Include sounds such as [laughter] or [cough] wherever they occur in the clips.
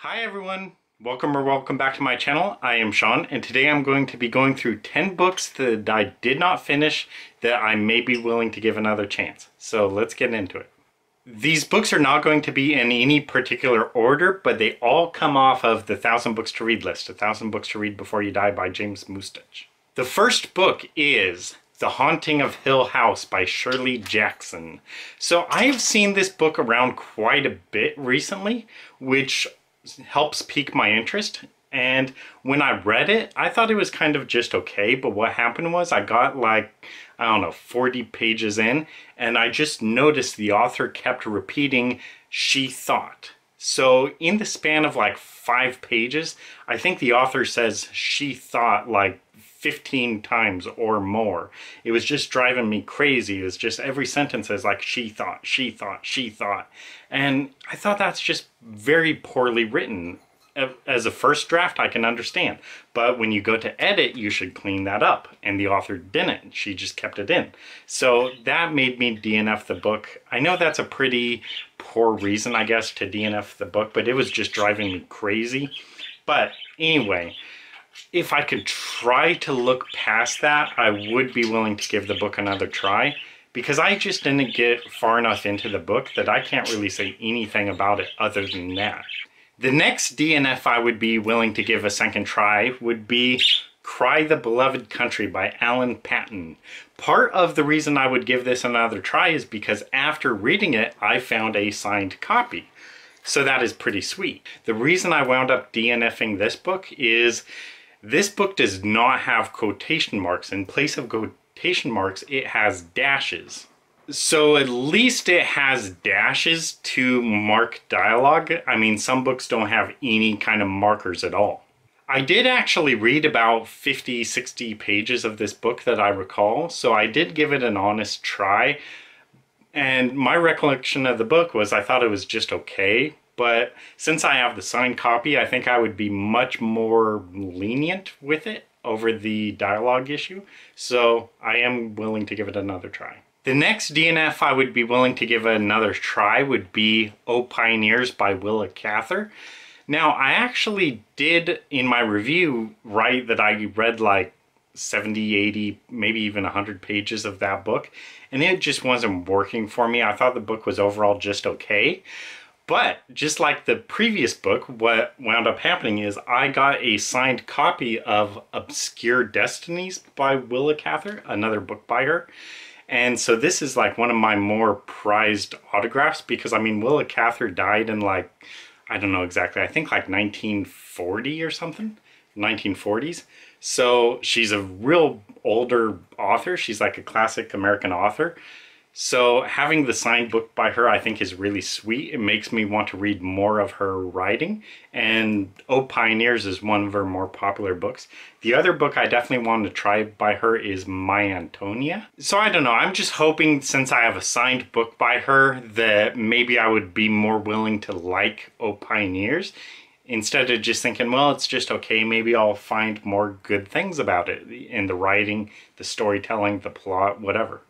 Hi everyone, welcome or welcome back to my channel. I am Shaun and today I'm going to be going through 10 books that I did not finish that I may be willing to give another chance. So let's get into it. These books are not going to be in any particular order, but they all come off of the Thousand Books to Read list, A Thousand Books to Read Before You Die by James Mustich. The first book is The Haunting of Hill House by Shirley Jackson. So I have seen this book around quite a bit recently, which helps pique my interest. And when I read it, I thought it was kind of just okay. But what happened was I got like, I don't know, 40 pages in, and I just noticed the author kept repeating, she thought. So in the span of like five pages, I think the author says she thought like 15 times or more. It was just driving me crazy. It was just every sentence is like she thought, she thought, she thought. And I thought that's just very poorly written. As a first draft, I can understand. But when you go to edit, you should clean that up. And the author didn't. She just kept it in. So that made me DNF the book. I know that's a pretty poor reason, I guess, to DNF the book, but it was just driving me crazy. But anyway, if I could try to look past that, I would be willing to give the book another try because I just didn't get far enough into the book that I can't really say anything about it other than that. The next DNF I would be willing to give a second try would be Cry the Beloved Country by Alan Paton. Part of the reason I would give this another try is because after reading it, I found a signed copy. So that is pretty sweet. The reason I wound up DNFing this book is this book does not have quotation marks. In place of quotation marks, it has dashes. So at least it has dashes to mark dialogue. I mean, some books don't have any kind of markers at all. I did actually read about 50, 60 pages of this book that I recall, so I did give it an honest try. And my recollection of the book was I thought it was just okay, but since I have the signed copy, I think I would be much more lenient with it over the dialogue issue. So I am willing to give it another try. The next DNF I would be willing to give another try would be O Pioneers by Willa Cather. Now, I actually did in my review write that I read like 70, 80, maybe even 100 pages of that book, and it just wasn't working for me. I thought the book was overall just okay. But just like the previous book, what wound up happening is I got a signed copy of Obscure Destinies by Willa Cather, another book by her. And so this is like one of my more prized autographs because I mean, Willa Cather died in like, I don't know exactly, I think like 1940 or something, 1940s. So she's a real older author. She's like a classic American author. So having the signed book by her, I think is really sweet. It makes me want to read more of her writing. And Oh Pioneers is one of her more popular books. The other book I definitely want to try by her is My Antonia. So I don't know, I'm just hoping since I have a signed book by her that maybe I would be more willing to like Oh Pioneers instead of just thinking, well, it's just okay, maybe I'll find more good things about it in the writing, the storytelling, the plot, whatever.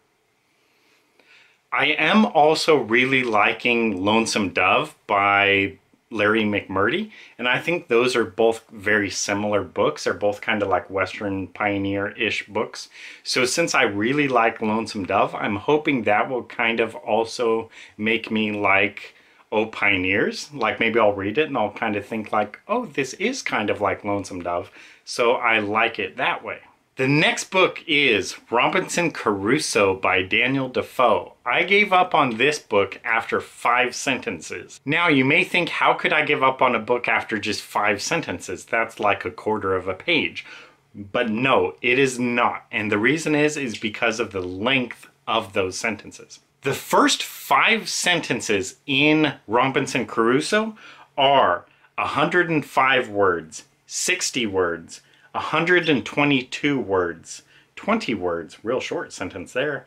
I am also really liking Lonesome Dove by Larry McMurtry, and I think those are both very similar books. They're both kind of like Western pioneer-ish books. So since I really like Lonesome Dove, I'm hoping that will kind of also make me like Oh Pioneers. Like maybe I'll read it and I'll kind of think like, oh, this is kind of like Lonesome Dove. So I like it that way. The next book is Robinson Crusoe by Daniel Defoe. I gave up on this book after five sentences. Now you may think, how could I give up on a book after just five sentences? That's like a quarter of a page. But no, it is not. And the reason is, is because of the length of those sentences. The first five sentences in Robinson Crusoe are 105 words, 60 words, 122 words, 20 words, real short sentence there,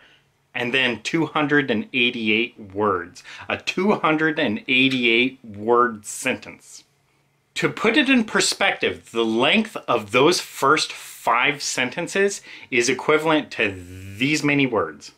and then 288 words, a 288 word sentence. To put it in perspective, the length of those first five sentences is equivalent to these many words.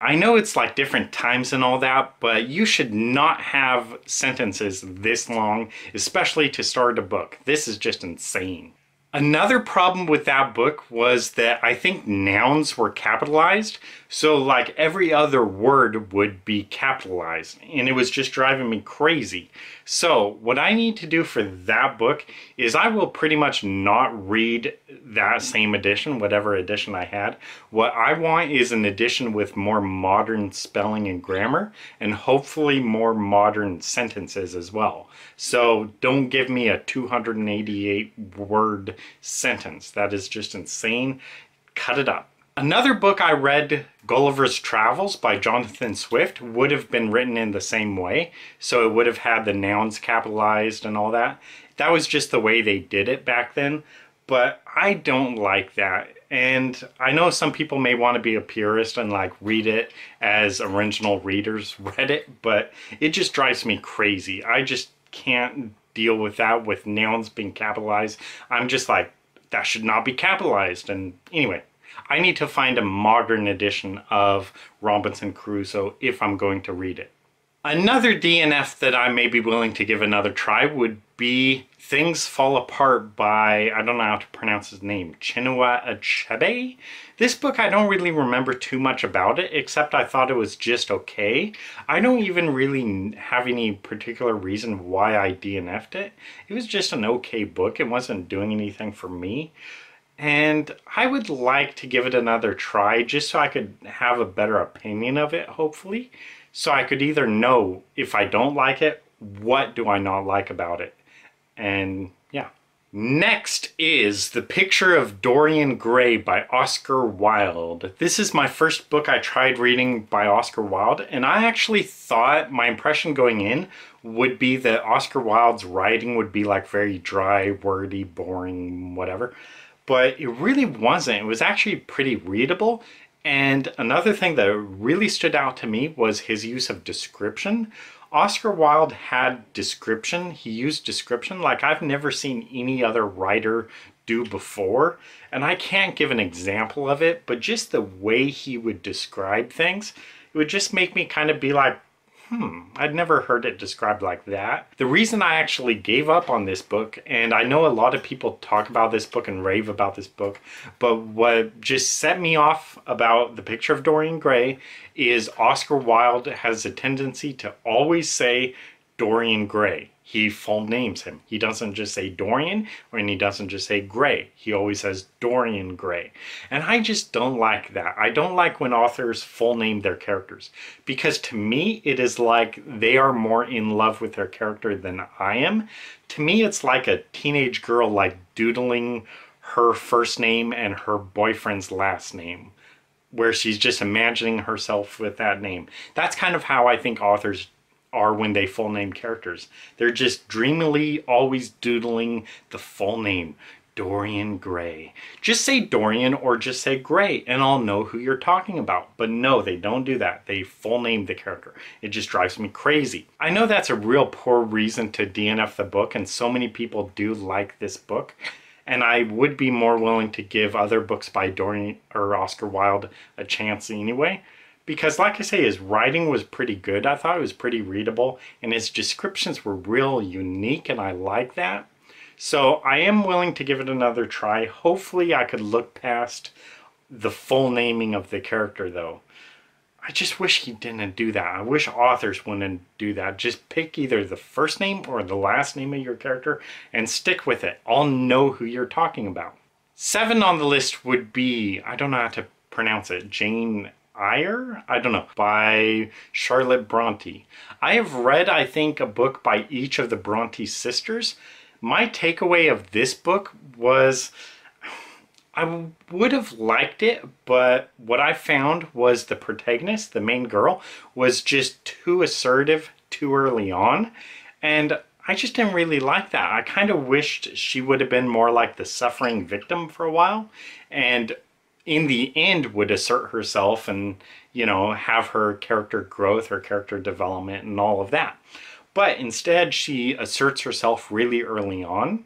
I know it's like different times and all that, but you should not have sentences this long, especially to start a book. This is just insane. Another problem with that book was that I think nouns were capitalized. So, like every other word would be capitalized, and it was just driving me crazy. So, what I need to do for that book is I will pretty much not read that same edition, whatever edition I had. What I want is an edition with more modern spelling and grammar, and hopefully more modern sentences as well. So, don't give me a 288 word sentence. That is just insane. Cut it up. Another book I read, Gulliver's Travels by Jonathan Swift, would have been written in the same way. So it would have had the nouns capitalized and all that. That was just the way they did it back then. But I don't like that. And I know some people may want to be a purist and like read it as original readers [laughs] read it, but it just drives me crazy. I just can't deal with that with nouns being capitalized. I'm just like, that should not be capitalized. And anyway, I need to find a modern edition of Robinson Crusoe if I'm going to read it. Another DNF that I may be willing to give another try would be Things Fall Apart by, I don't know how to pronounce his name, Chinua Achebe? This book, I don't really remember too much about it, except I thought it was just okay. I don't even really have any particular reason why I DNF'd it. It was just an okay book. It wasn't doing anything for me and I would like to give it another try just so I could have a better opinion of it, hopefully. So I could either know if I don't like it, what do I not like about it? And yeah. Next is The Picture of Dorian Gray by Oscar Wilde. This is my first book I tried reading by Oscar Wilde, and I actually thought my impression going in would be that Oscar Wilde's writing would be like very dry, wordy, boring, whatever but it really wasn't. It was actually pretty readable. And another thing that really stood out to me was his use of description. Oscar Wilde had description. He used description like I've never seen any other writer do before. And I can't give an example of it, but just the way he would describe things, it would just make me kind of be like, hmm, I'd never heard it described like that. The reason I actually gave up on this book, and I know a lot of people talk about this book and rave about this book, but what just set me off about the picture of Dorian Gray is Oscar Wilde has a tendency to always say Dorian Gray he full names him. He doesn't just say Dorian and he doesn't just say Gray. He always says Dorian Gray. And I just don't like that. I don't like when authors full name their characters because to me it is like they are more in love with their character than I am. To me it's like a teenage girl like doodling her first name and her boyfriend's last name where she's just imagining herself with that name. That's kind of how I think authors are when they full name characters. They're just dreamily always doodling the full name. Dorian Gray. Just say Dorian or just say Gray and I'll know who you're talking about. But no, they don't do that. They full name the character. It just drives me crazy. I know that's a real poor reason to DNF the book and so many people do like this book. And I would be more willing to give other books by Dorian or Oscar Wilde a chance anyway because like I say, his writing was pretty good. I thought it was pretty readable and his descriptions were real unique and I like that. So I am willing to give it another try. Hopefully I could look past the full naming of the character though. I just wish he didn't do that. I wish authors wouldn't do that. Just pick either the first name or the last name of your character and stick with it. I'll know who you're talking about. Seven on the list would be, I don't know how to pronounce it, Jane Eyre? I don't know. By Charlotte Bronte. I have read, I think, a book by each of the Bronte sisters. My takeaway of this book was I would have liked it, but what I found was the protagonist, the main girl, was just too assertive too early on. And I just didn't really like that. I kind of wished she would have been more like the suffering victim for a while. And in the end would assert herself and you know have her character growth her character development and all of that but instead she asserts herself really early on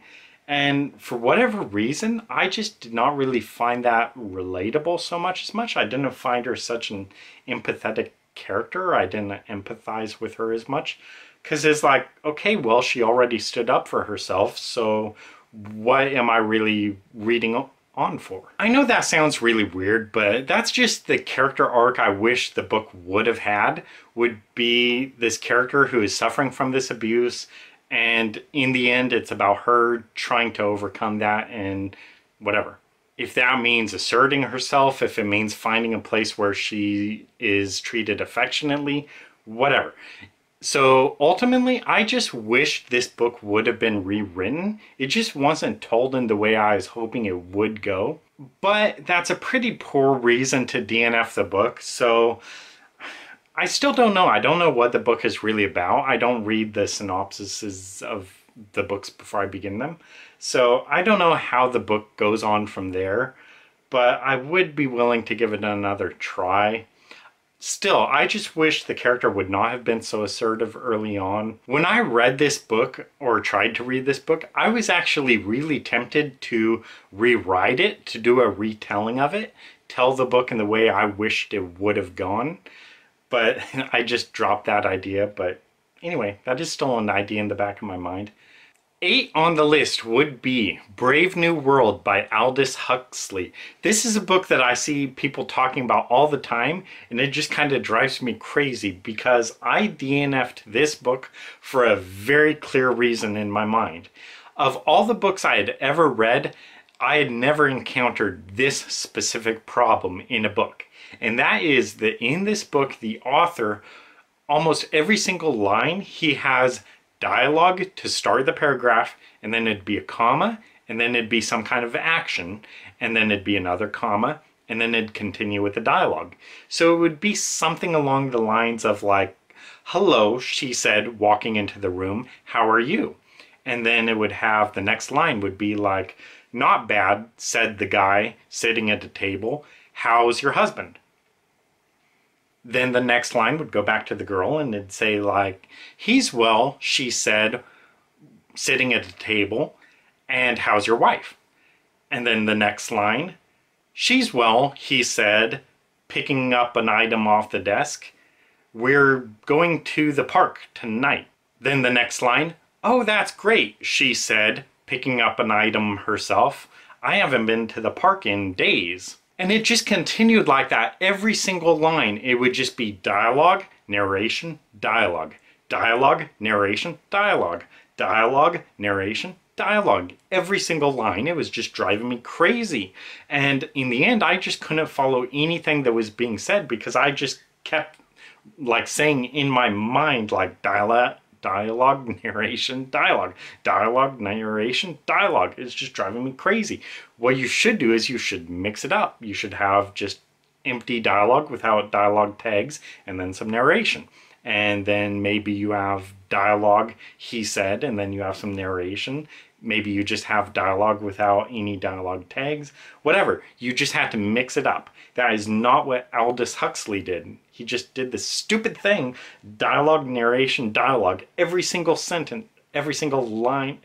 And for whatever reason, I just did not really find that relatable so much as much. I didn't find her such an empathetic character. I didn't empathize with her as much. Because it's like, okay, well, she already stood up for herself, so what am I really reading on for? I know that sounds really weird, but that's just the character arc I wish the book would have had, would be this character who is suffering from this abuse, and in the end, it's about her trying to overcome that and whatever. If that means asserting herself, if it means finding a place where she is treated affectionately, whatever. So ultimately, I just wish this book would have been rewritten. It just wasn't told in the way I was hoping it would go. But that's a pretty poor reason to DNF the book. So I still don't know. I don't know what the book is really about. I don't read the synopsises of the books before I begin them. So I don't know how the book goes on from there. But I would be willing to give it another try. Still, I just wish the character would not have been so assertive early on. When I read this book, or tried to read this book, I was actually really tempted to rewrite it, to do a retelling of it, tell the book in the way I wished it would have gone. But [laughs] I just dropped that idea. But anyway, that is still an idea in the back of my mind. Eight on the list would be Brave New World by Aldous Huxley. This is a book that I see people talking about all the time, and it just kind of drives me crazy because I DNF'd this book for a very clear reason in my mind. Of all the books I had ever read, I had never encountered this specific problem in a book. And that is that in this book, the author, almost every single line, he has dialogue to start the paragraph, and then it'd be a comma, and then it'd be some kind of action, and then it'd be another comma, and then it'd continue with the dialogue. So it would be something along the lines of like, hello, she said, walking into the room, how are you? And then it would have, the next line would be like, not bad, said the guy sitting at the table, how's your husband? Then the next line would go back to the girl and it'd say like he's well she said sitting at a table and how's your wife? And then the next line she's well he said picking up an item off the desk we're going to the park tonight. Then the next line oh that's great she said picking up an item herself i haven't been to the park in days and it just continued like that. Every single line, it would just be dialogue, narration, dialogue, dialogue, narration, dialogue, dialogue, narration, dialogue. Every single line, it was just driving me crazy. And in the end, I just couldn't follow anything that was being said because I just kept like saying in my mind, like dialogue, dialogue, [laughs] narration, dialogue, dialogue, narration, dialogue. It's just driving me crazy. What you should do is you should mix it up. You should have just empty dialogue without dialogue tags and then some narration. And then maybe you have dialogue, he said, and then you have some narration. Maybe you just have dialogue without any dialogue tags. Whatever. You just have to mix it up. That is not what Aldous Huxley did. He just did this stupid thing, dialogue, narration, dialogue, every single sentence, every single line.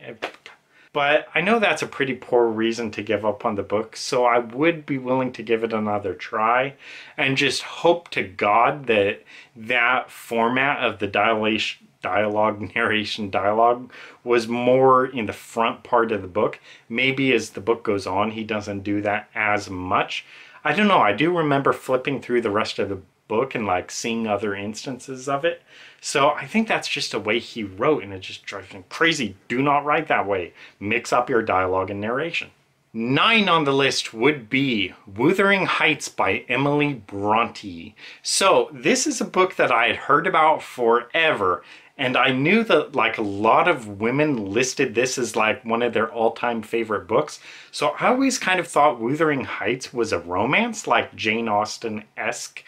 But I know that's a pretty poor reason to give up on the book, so I would be willing to give it another try and just hope to God that that format of the dilation dialogue, [laughs] narration, dialogue was more in the front part of the book. Maybe as the book goes on, he doesn't do that as much. I don't know. I do remember flipping through the rest of the book and like seeing other instances of it. So I think that's just a way he wrote and it just drives me crazy. Do not write that way. Mix up your dialogue and narration. Nine on the list would be Wuthering Heights by Emily Bronte. So this is a book that I had heard about forever and I knew that like a lot of women listed this as like one of their all-time favorite books. So I always kind of thought Wuthering Heights was a romance like Jane Austen-esque.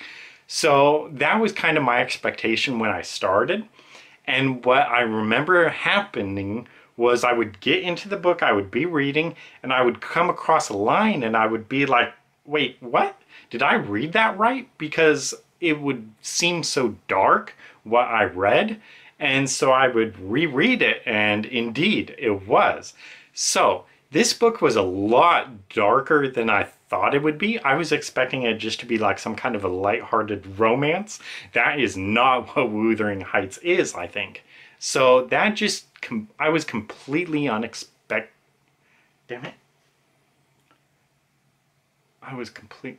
So that was kind of my expectation when I started. And what I remember happening was I would get into the book, I would be reading, and I would come across a line and I would be like, wait, what? Did I read that right? Because it would seem so dark what I read and so I would reread it, and indeed, it was. So, this book was a lot darker than I thought it would be. I was expecting it just to be like some kind of a light-hearted romance. That is not [laughs] what Wuthering Heights is, I think. So that just, I was completely unexpected. Damn it. I was complete.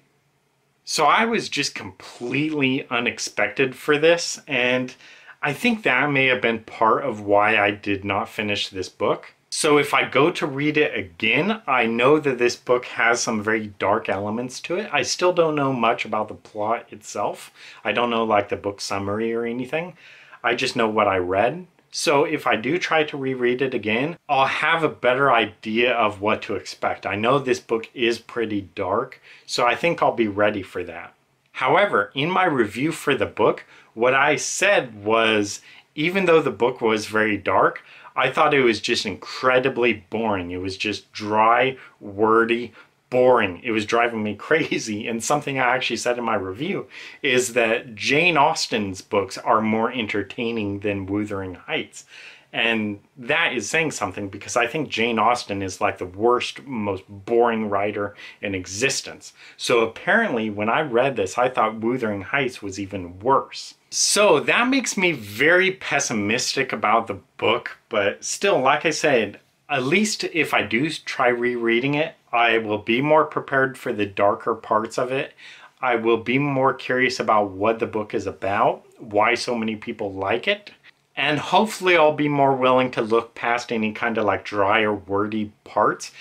So I was just completely unexpected for this, and I think that may have been part of why I did not finish this book. So if I go to read it again, I know that this book has some very dark elements to it. I still don't know much about the plot itself. I don't know like the book summary or anything. I just know what I read. So if I do try to reread it again, I'll have a better idea of what to expect. I know this book is pretty dark, so I think I'll be ready for that. However, in my review for the book, what I said was even though the book was very dark, I thought it was just incredibly boring. It was just dry, wordy, boring. It was driving me [laughs] crazy. And something I actually said in my review is that Jane Austen's books are more entertaining than Wuthering Heights. And that is saying something because I think Jane Austen is like the worst, most boring writer in existence. So apparently, when I read this, I thought Wuthering Heights was even worse. So that makes me very pessimistic about the book, but still, like I said, at least if I do try rereading it, I will be more prepared for the darker parts of it. I will be more curious about what the book is about, why so many people like it, and hopefully I'll be more willing to look past any kind of like dry or wordy parts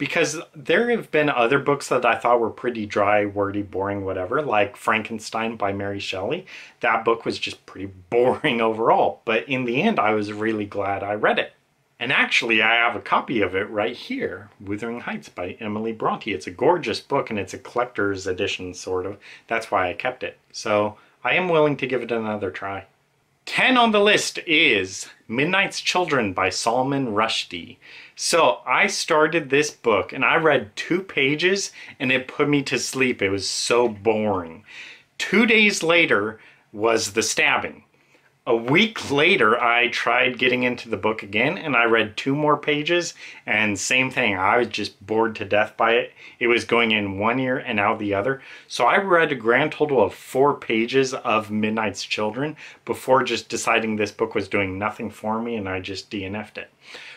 because there have been other books that I thought were pretty dry, wordy, boring, whatever, like Frankenstein by Mary Shelley. That book was just pretty [laughs] boring overall, but in the end, I was really glad I read it. And actually, I have a copy of it right here, Wuthering Heights by Emily Bronte. It's a gorgeous book and it's a collector's edition, sort of. That's why I kept it. So I am willing to give it another try. 10 on the list is Midnight's Children by Salman Rushdie. So I started this book and I read two pages and it put me to sleep. It was so boring. Two days later was The Stabbing. A week later, I tried getting into the book again and I read two more pages and same thing. I was just bored to death by it. It was going in one ear and out the other. So I read a grand total of four pages of Midnight's Children before just deciding this book was doing nothing for me and I just DNF'd it.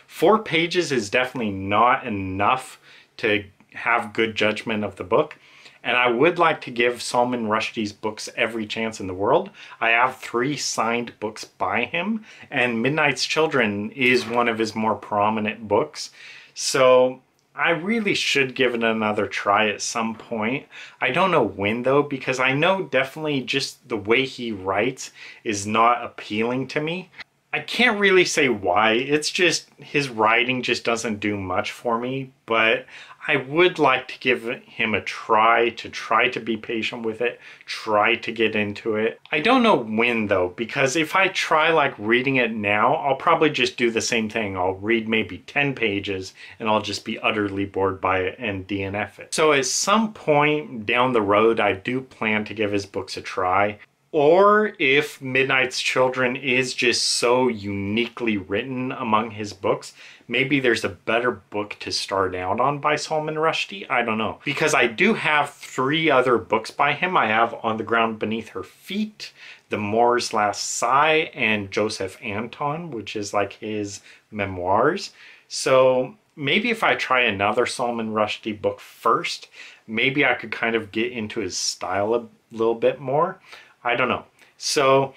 Four pages is definitely not enough to have good judgment of the book. And I would like to give Salman Rushdie's books every chance in the world. I have three signed books by him, and Midnight's Children is one of his more prominent books. So I really should give it another try at some point. I don't know when though, because I know definitely just the way he writes is not appealing to me. I can't really say why. It's just his writing just doesn't do much for me, but I would like to give him a try to try to be patient with it, try to get into it. I don't know when though, because if I try like reading it now, I'll probably just do the same thing. I'll read maybe 10 pages and I'll just be utterly bored by it and DNF it. So at some point down the road, I do plan to give his books a try or if Midnight's Children is just so uniquely written among his books, maybe there's a better book to start out on by Salman Rushdie. I don't know. Because I do have three other books by him. I have On the Ground Beneath Her Feet, The Moor's Last Sigh, and Joseph Anton, which is like his memoirs. So maybe if I try another Salman Rushdie book first, maybe I could kind of get into his style a little bit more. I don't know. So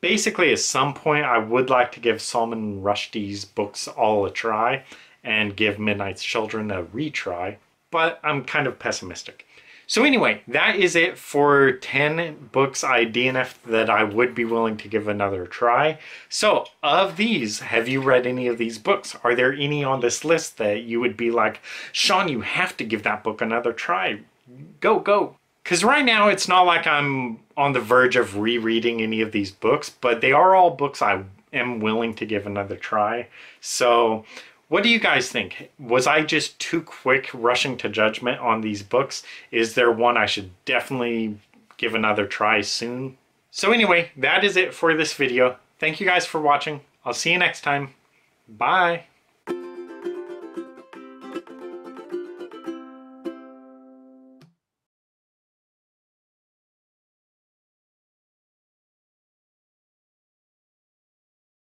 basically, at some point, I would like to give Salman Rushdie's books all a try and give Midnight's Children a retry, but I'm kind of pessimistic. So anyway, that is it for 10 books I DNF'd that I would be willing to give another try. So of these, have you read any of these books? Are there any on this list that you would be like, Shaun, you have to give that book another try. Go, go. Because right now it's not like I'm on the verge of rereading any of these books, but they are all books I am willing to give another try. So, what do you guys think? Was I just too quick rushing to judgment on these books? Is there one I should definitely give another try soon? So anyway, that is it for this video. Thank you guys for watching. I'll see you next time. Bye.